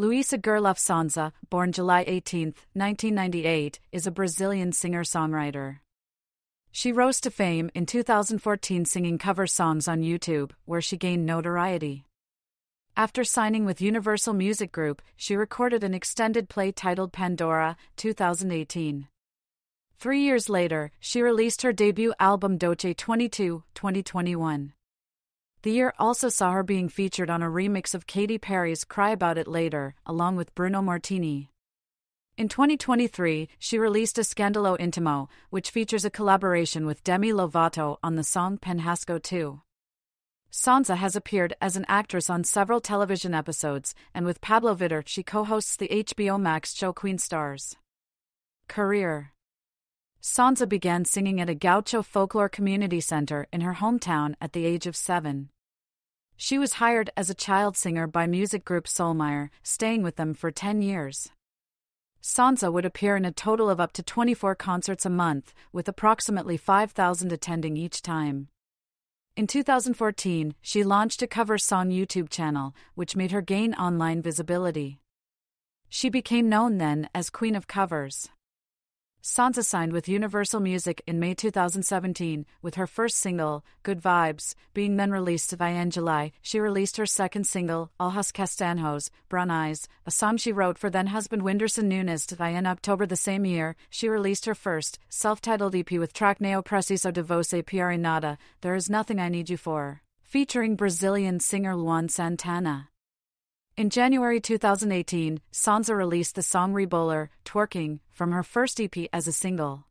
Luisa Gerloff Sonza, born July 18, 1998, is a Brazilian singer songwriter. She rose to fame in 2014 singing cover songs on YouTube, where she gained notoriety. After signing with Universal Music Group, she recorded an extended play titled Pandora, 2018. Three years later, she released her debut album Doce 22, 2021. The year also saw her being featured on a remix of Katy Perry's Cry About It Later, along with Bruno Martini. In 2023, she released Escandalo Intimo, which features a collaboration with Demi Lovato on the song Penhasco 2. Sonza has appeared as an actress on several television episodes, and with Pabllo Vittar, she co hosts the HBO Max show Queen Stars. Career Sonza began singing at a gaucho folklore community center in her hometown at the age of seven. She was hired as a child singer by music group Sol Maior, staying with them for 10 years. Sonza would appear in a total of up to 24 concerts a month, with approximately 5,000 attending each time. In 2014, she launched a cover song YouTube channel, which made her gain online visibility. She became known then as Queen of Covers. Sonza signed with Universal Music in May 2017, with her first single, Good Vibes, being then released by in July. She released her second single, Olhos Castanhos, Brown Eyes, a song she wrote for then husband Whindersson Nunes. By in October the same year, she released her first, self titled EP with track Não Preciso de Você Pra Nada, There Is Nothing I Need You For, featuring Brazilian singer Luan Santana. In January 2018, Sonza released the song Rebolar, Twerking, from her first EP as a single.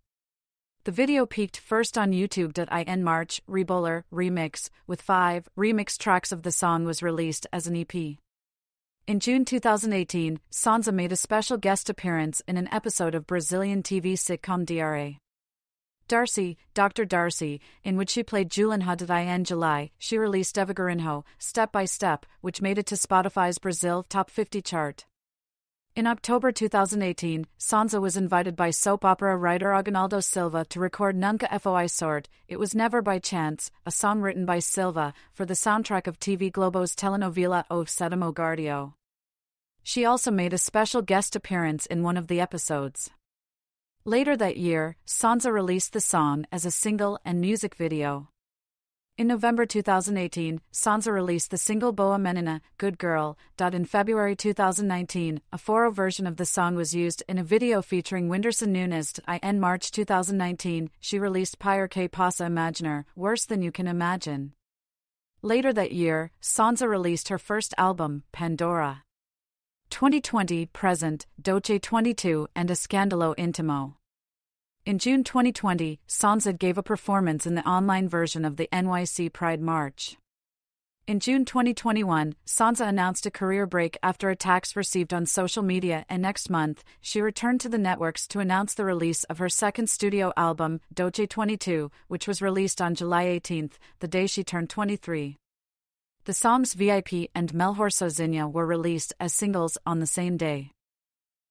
The video peaked first on YouTube. In March, Rebolar, Remix, with five remix tracks of the song was released as an EP. In June 2018, Sonza made a special guest appearance in an episode of Brazilian TV sitcom Dra. Darcy, Dr. Darcy, in which she played Julian Hadidai in July, she released Devagarinho, Step by Step, which made it to Spotify's Brazil Top 50 chart. In October 2018, Sonza was invited by soap opera writer Aguinaldo Silva to record Nunca Foi Sorte, It Was Never by Chance, a song written by Silva, for the soundtrack of TV Globo's telenovela O Sétimo Guardião. She also made a special guest appearance in one of the episodes. Later that year, Sonza released the song as a single and music video. In November 2018, Sonza released the single Boa Menina, Good Girl. In February 2019, a forró version of the song was used in a video featuring Whindersson Nunes. In March 2019, she released Pior que Possa Imaginar, Worse Than You Can Imagine. Later that year, Sonza released her first album, Pandora. 2020 present, Doce 22, and Escandalo Intimo. In June 2020, Sonza gave a performance in the online version of the NYC Pride March. In June 2021, Sonza announced a career break after attacks received on social media, and next month, she returned to the networks to announce the release of her second studio album, Doce 22, which was released on July 18, the day she turned 23. The songs VIP and Melhor Sozinha were released as singles on the same day.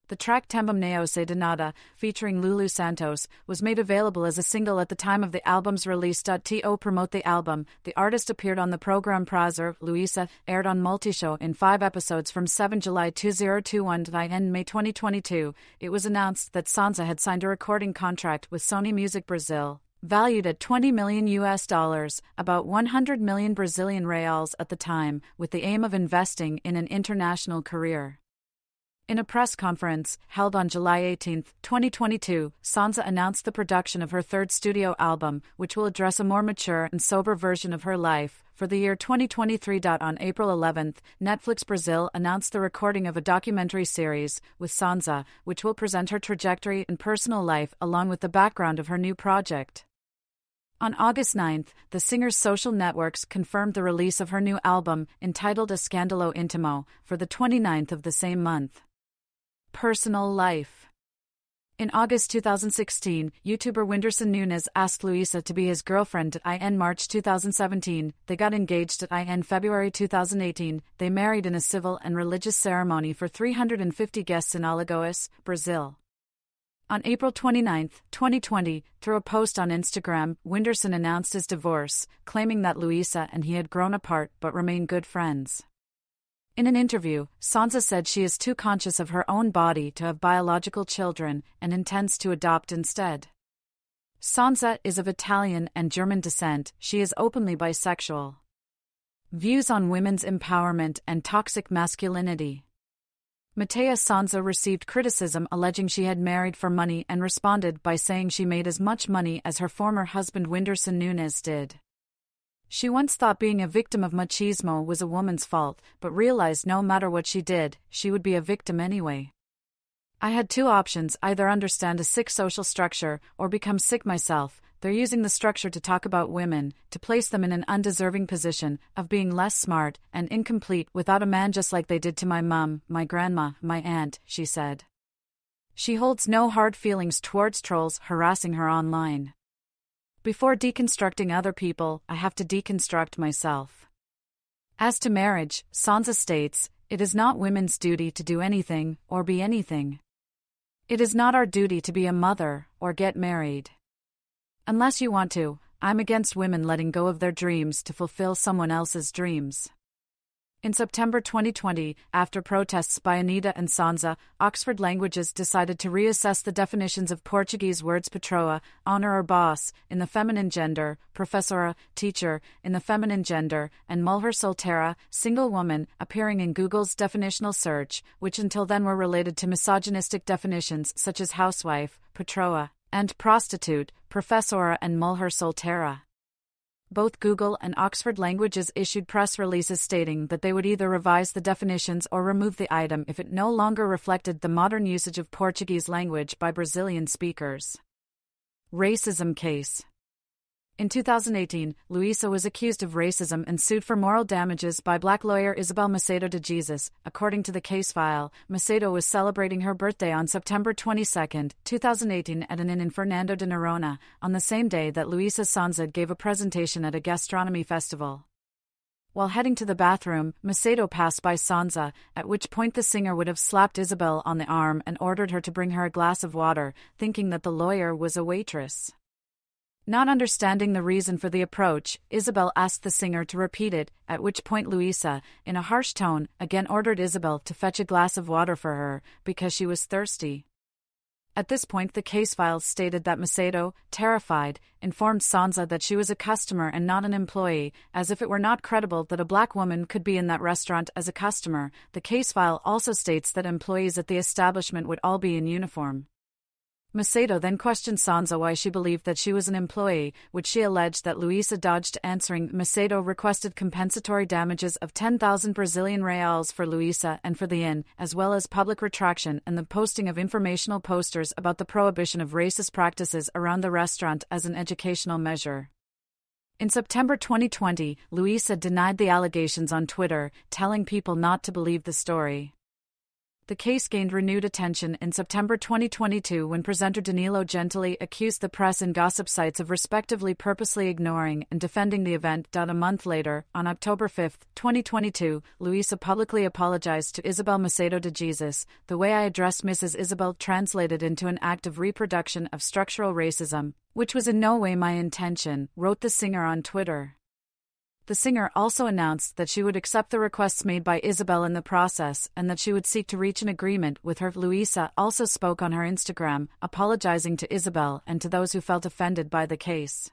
The track Tembum Neo Se de Nada, featuring Lulu Santos, was made available as a single at the time of the album's release. To promote the album, the artist appeared on the program Prazer, Luisa, aired on Multishow in five episodes from 7 July 2021 to end May 2022. It was announced that Sonza had signed a recording contract with Sony Music Brazil, valued at 20 million US dollars, about 100 million Brazilian reals at the time, with the aim of investing in an international career. In a press conference held on July 18, 2022, Sonza announced the production of her third studio album, which will address a more mature and sober version of her life, for the year 2023. On April 11, Netflix Brazil announced the recording of a documentary series with Sonza, which will present her trajectory and personal life along with the background of her new project. On August 9, the singer's social networks confirmed the release of her new album, entitled Escandalo Intimo, for the 29th of the same month. Personal life in August 2016, YouTuber Whindersson Nunes asked Luisa to be his girlfriend at in March 2017. They got engaged at in February 2018. They married in a civil and religious ceremony for 350 guests in Alagoas, Brazil. On April 29, 2020, through a post on Instagram, Whindersson announced his divorce, claiming that Luisa and he had grown apart but remain good friends. In an interview, Sonza said she is too conscious of her own body to have biological children and intends to adopt instead. Sonza is of Italian and German descent, she is openly bisexual. Views on women's empowerment and toxic masculinity. Matea Sonza received criticism alleging she had married for money and responded by saying she made as much money as her former husband Whindersson Nunes did. She once thought being a victim of machismo was a woman's fault, but realized no matter what she did, she would be a victim anyway. I had two options either understand a sick social structure or become sick myself. They're using the structure to talk about women, to place them in an undeserving position of being less smart and incomplete without a man just like they did to my mum, my grandma, my aunt, she said. She holds no hard feelings towards trolls harassing her online. Before deconstructing other people, I have to deconstruct myself. As to marriage, Sonza states, it is not women's duty to do anything or be anything. It is not our duty to be a mother or get married. Unless you want to, I'm against women letting go of their dreams to fulfill someone else's dreams. In September 2020, after protests by Anitta and Sonza, Oxford Languages decided to reassess the definitions of Portuguese words patroa, honor or boss, in the feminine gender, professora, teacher, in the feminine gender, and mulher solteira, single woman, appearing in Google's definitional search, which until then were related to misogynistic definitions such as housewife, patroa, and prostitute, professora and mulher solteira both Google and Oxford Languages issued press releases stating that they would either revise the definitions or remove the item if it no longer reflected the modern usage of Portuguese language by Brazilian speakers. Racism Case in 2018, Luisa was accused of racism and sued for moral damages by black lawyer Isabel Macedo de Jesus. According to the case file, Macedo was celebrating her birthday on September 22, 2018, at an inn in Fernando de Noronha, on the same day that Luisa Sonza gave a presentation at a gastronomy festival. While heading to the bathroom, Macedo passed by Sonza, at which point the singer would have slapped Isabel on the arm and ordered her to bring her a glass of water, thinking that the lawyer was a waitress. Not understanding the reason for the approach, Isabel asked the singer to repeat it, at which point Luisa, in a harsh tone, again ordered Isabel to fetch a glass of water for her, because she was thirsty. At this point, the case files stated that Macedo, terrified, informed Sonza that she was a customer and not an employee, as if it were not credible that a black woman could be in that restaurant as a customer. The case file also states that employees at the establishment would all be in uniform. Macedo then questioned Sonza why she believed that she was an employee, which she alleged that Luisa dodged answering. Macedo requested compensatory damages of 10,000 Brazilian reals for Luisa and for the inn, as well as public retraction and the posting of informational posters about the prohibition of racist practices around the restaurant as an educational measure. In September 2020, Luisa denied the allegations on Twitter, telling people not to believe the story. The case gained renewed attention in September 2022 when presenter Danilo Gentili accused the press and gossip sites of respectively purposely ignoring and defending the event. A month later, on October 5, 2022, Luisa publicly apologized to Isabel Macedo de Jesus. The way I addressed Mrs. Isabel translated into an act of reproduction of structural racism, which was in no way my intention, wrote the singer on Twitter. The singer also announced that she would accept the requests made by Isabel in the process and that she would seek to reach an agreement with her. Luisa also spoke on her Instagram, apologizing to Isabel and to those who felt offended by the case.